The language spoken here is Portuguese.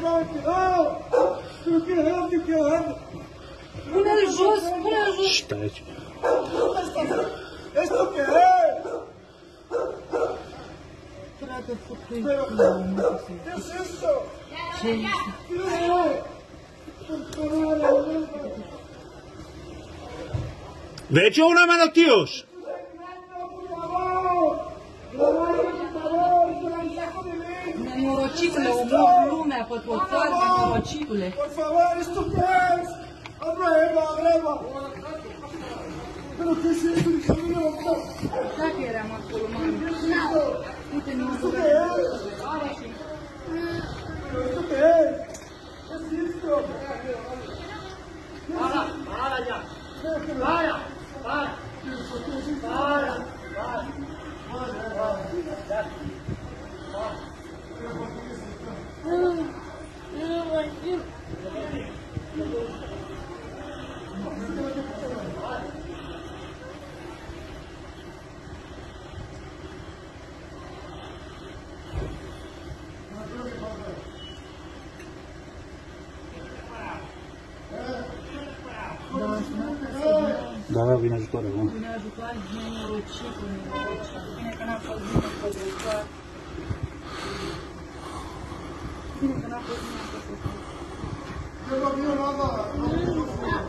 Ce este? ¿Qué es? Por favor, ayúdame. Le echo una mano, tíos. Norocitule, omor lumea pe tot țară, norocitule. Por favor, estupez! Abreva, abreva! Pero que es eso, hijo mío? Dacă eram acolo, mami. Uite, nu mă n-a fost bine pe trotuar. Bine că n-a fost bine pe trotuar. Yo no veo nada. No